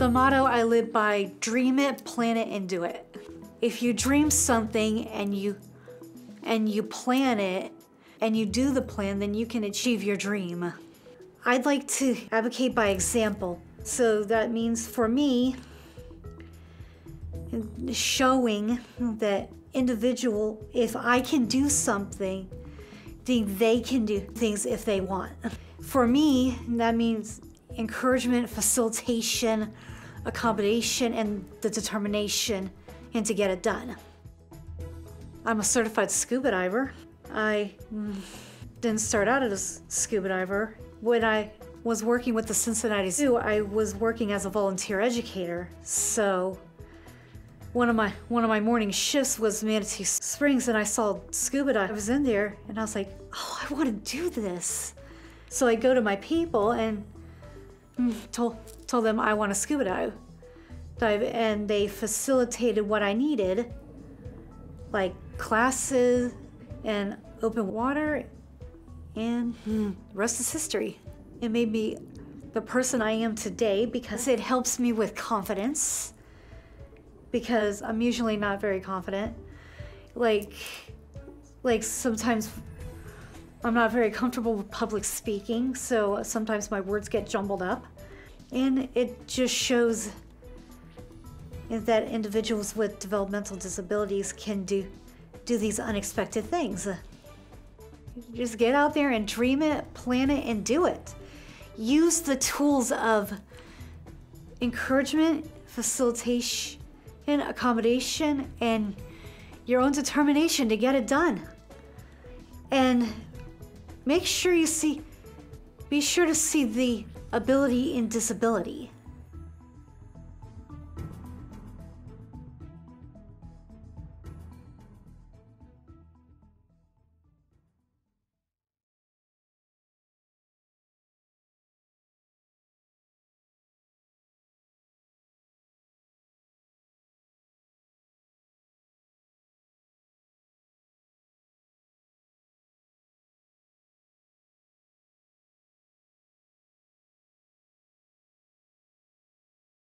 The motto I live by dream it, plan it, and do it. If you dream something and you and you plan it and you do the plan, then you can achieve your dream. I'd like to advocate by example. So that means for me, showing that individual, if I can do something, then they can do things if they want. For me, that means encouragement, facilitation, accommodation, and the determination and to get it done. I'm a certified scuba diver. I didn't start out as a scuba diver. When I was working with the Cincinnati Zoo, I was working as a volunteer educator. So one of my one of my morning shifts was Manatee Springs and I saw scuba dive. I was in there and I was like, oh, I want to do this. So I go to my people and told told them I want to scuba dive. Dive and they facilitated what I needed, like classes and open water, and mm, rest is history. It made me the person I am today because it helps me with confidence because I'm usually not very confident. Like, like sometimes I'm not very comfortable with public speaking, so sometimes my words get jumbled up. And it just shows that individuals with developmental disabilities can do do these unexpected things. Just get out there and dream it, plan it, and do it. Use the tools of encouragement, facilitation, accommodation, and your own determination to get it done. And make sure you see, be sure to see the ability in disability.